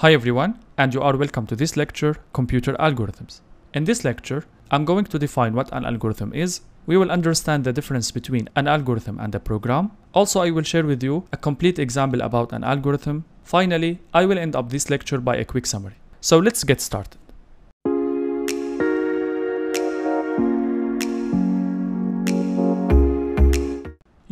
Hi everyone, and you are welcome to this lecture, Computer Algorithms. In this lecture, I'm going to define what an algorithm is. We will understand the difference between an algorithm and a program. Also, I will share with you a complete example about an algorithm. Finally, I will end up this lecture by a quick summary. So let's get started.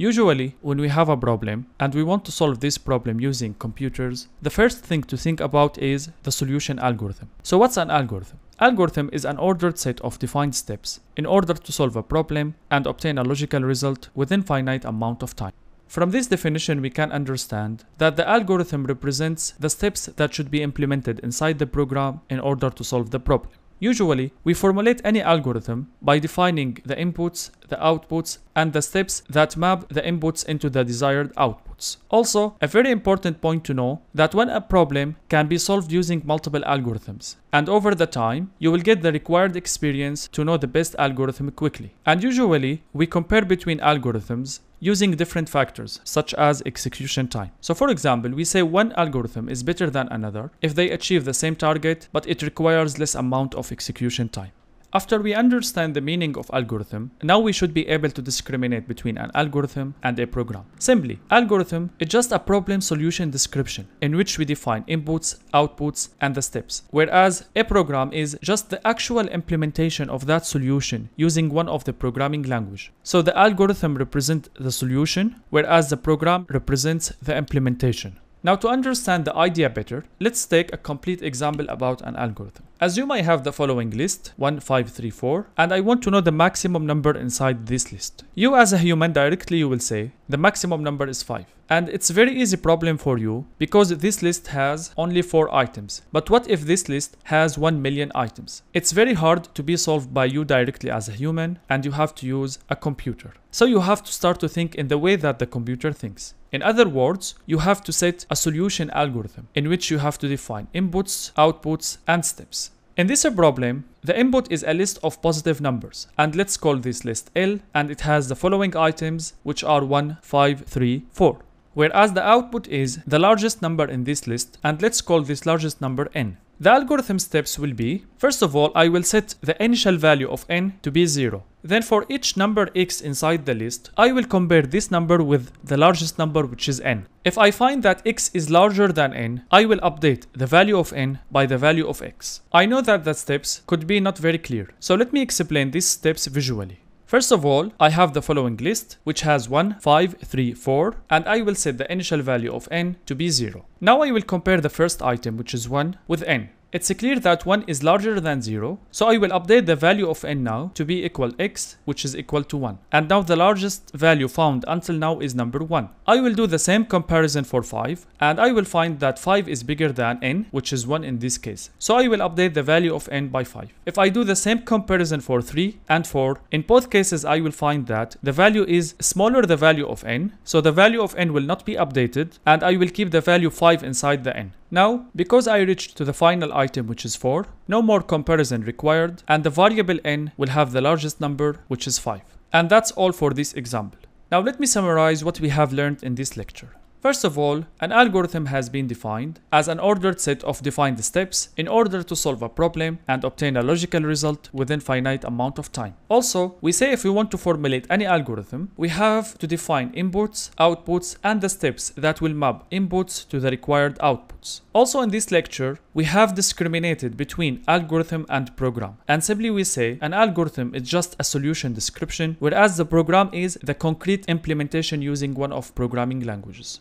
Usually, when we have a problem and we want to solve this problem using computers, the first thing to think about is the solution algorithm. So what's an algorithm? Algorithm is an ordered set of defined steps in order to solve a problem and obtain a logical result within finite amount of time. From this definition, we can understand that the algorithm represents the steps that should be implemented inside the program in order to solve the problem. Usually, we formulate any algorithm by defining the inputs, the outputs, and the steps that map the inputs into the desired outputs. Also, a very important point to know that when a problem can be solved using multiple algorithms, and over the time, you will get the required experience to know the best algorithm quickly. And usually, we compare between algorithms using different factors such as execution time. So for example, we say one algorithm is better than another if they achieve the same target but it requires less amount of execution time. After we understand the meaning of algorithm, now we should be able to discriminate between an algorithm and a program. Simply, algorithm is just a problem solution description in which we define inputs, outputs, and the steps, whereas a program is just the actual implementation of that solution using one of the programming language. So the algorithm represents the solution, whereas the program represents the implementation. Now to understand the idea better, let's take a complete example about an algorithm. Assume I have the following list, 1, 5, 3, 4, and I want to know the maximum number inside this list. You as a human directly you will say, the maximum number is 5. And it's a very easy problem for you because this list has only 4 items. But what if this list has 1 million items? It's very hard to be solved by you directly as a human and you have to use a computer. So you have to start to think in the way that the computer thinks. In other words, you have to set a solution algorithm in which you have to define inputs, outputs, and steps. In this problem, the input is a list of positive numbers, and let's call this list L, and it has the following items, which are 1, 5, 3, 4. Whereas the output is the largest number in this list, and let's call this largest number n. The algorithm steps will be, first of all, I will set the initial value of n to be 0. Then for each number x inside the list, I will compare this number with the largest number which is n. If I find that x is larger than n, I will update the value of n by the value of x. I know that the steps could be not very clear, so let me explain these steps visually. First of all, I have the following list, which has 1, 5, 3, 4, and I will set the initial value of n to be 0. Now I will compare the first item, which is 1, with n. It's clear that 1 is larger than 0, so I will update the value of n now to be equal x, which is equal to 1. And now the largest value found until now is number 1. I will do the same comparison for 5, and I will find that 5 is bigger than n, which is 1 in this case. So I will update the value of n by 5. If I do the same comparison for 3 and 4, in both cases I will find that the value is smaller than the value of n, so the value of n will not be updated, and I will keep the value 5 inside the n. Now, because I reached to the final item which is 4, no more comparison required and the variable n will have the largest number which is 5. And that's all for this example. Now let me summarize what we have learned in this lecture. First of all, an algorithm has been defined as an ordered set of defined steps in order to solve a problem and obtain a logical result within finite amount of time. Also, we say if we want to formulate any algorithm, we have to define inputs, outputs, and the steps that will map inputs to the required outputs. Also in this lecture, we have discriminated between algorithm and program. And simply we say an algorithm is just a solution description, whereas the program is the concrete implementation using one of programming languages.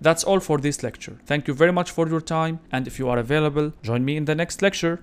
That's all for this lecture. Thank you very much for your time and if you are available, join me in the next lecture.